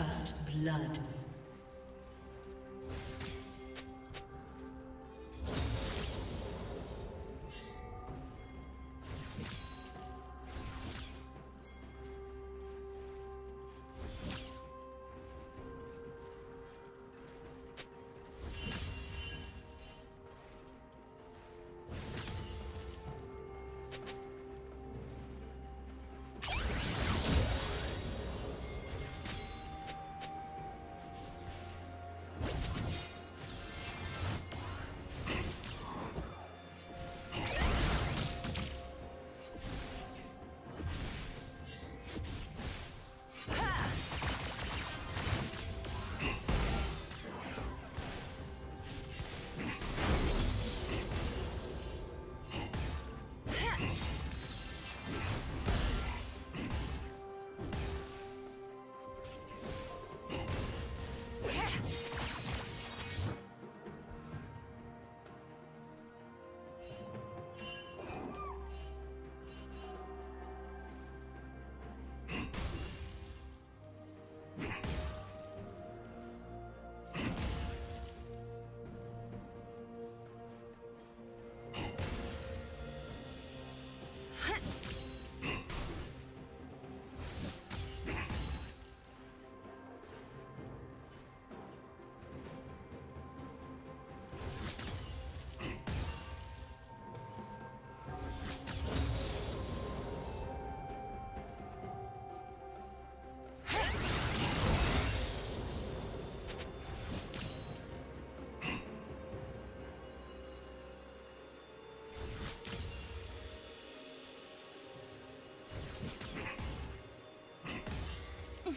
First blood.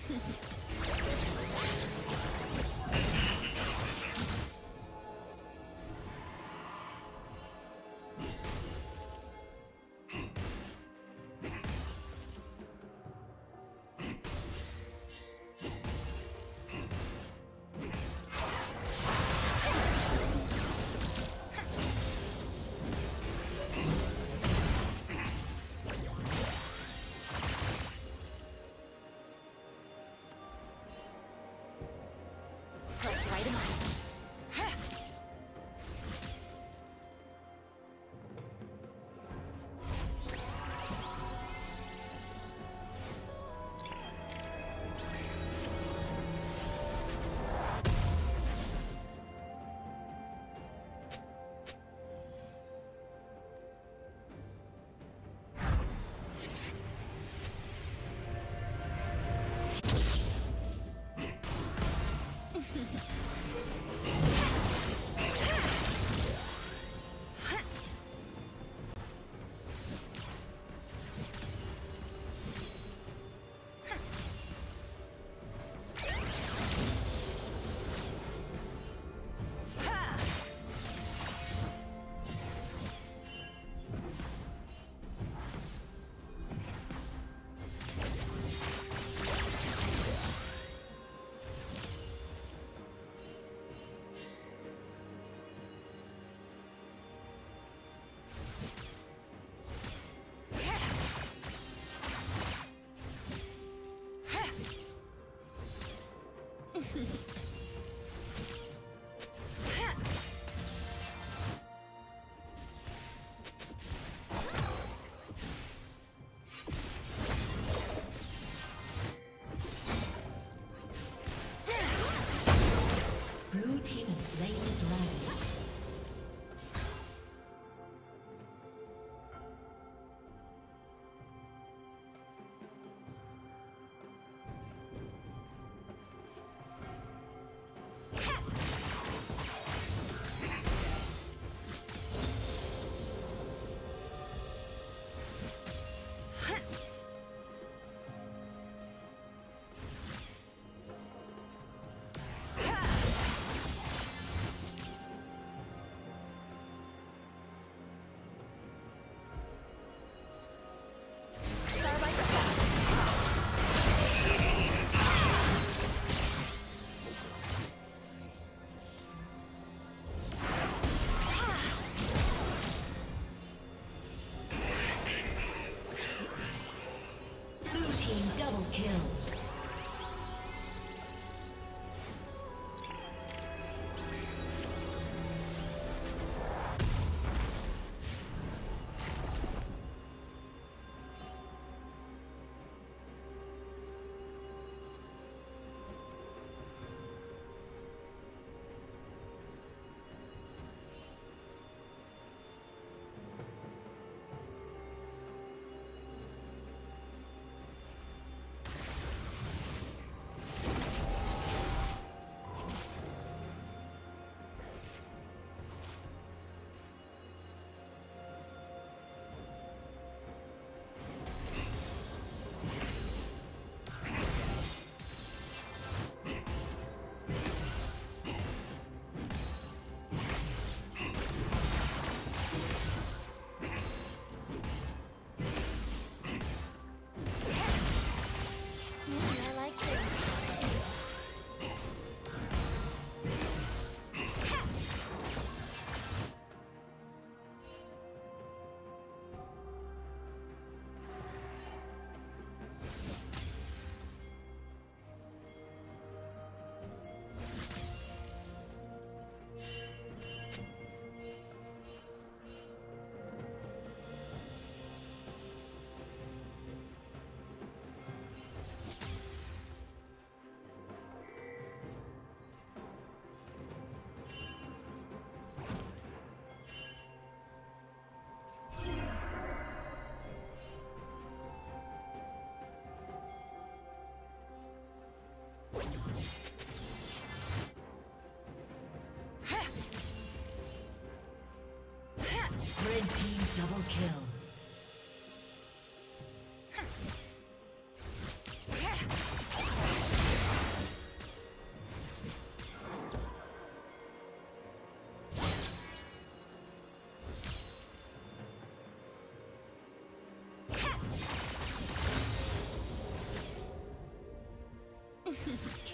Ha ha ha.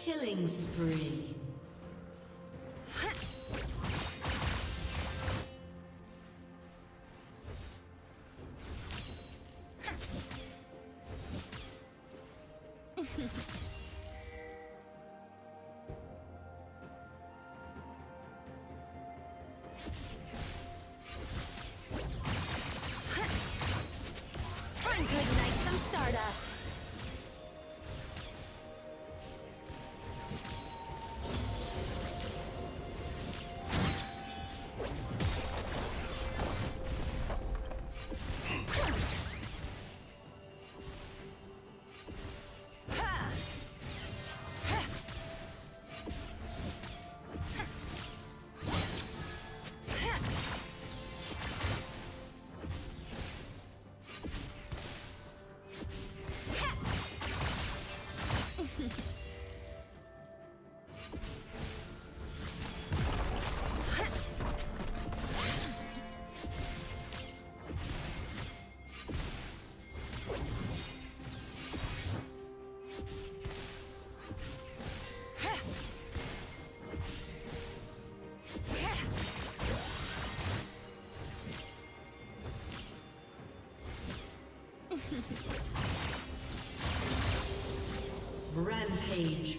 Killing spree. Rampage.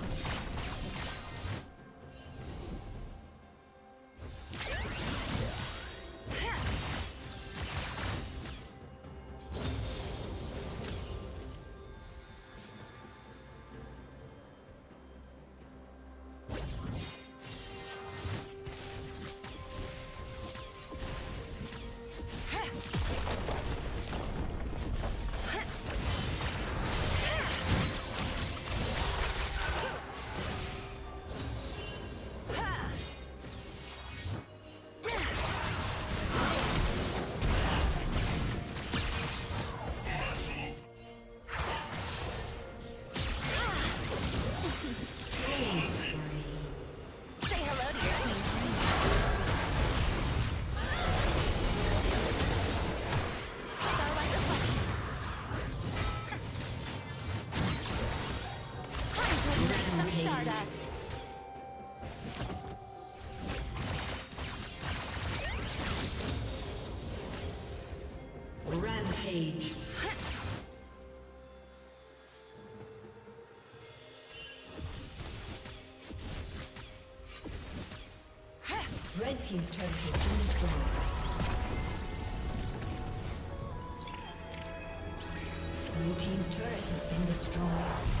Rampage. Red Team's turret has been destroyed. Blue Team's turret has been destroyed.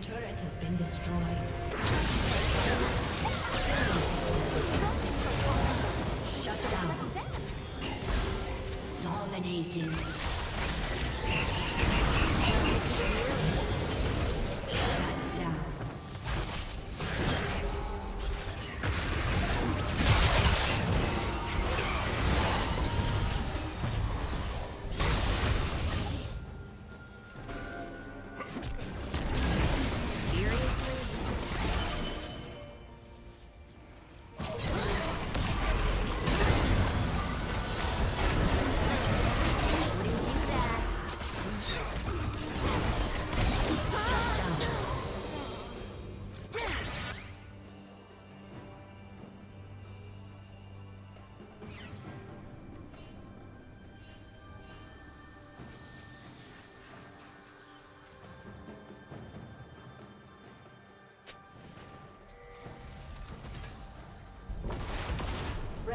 Team's turret has been destroyed.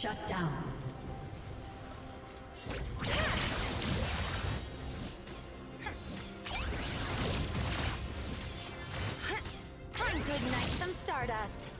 Shut down. Time to ignite some stardust.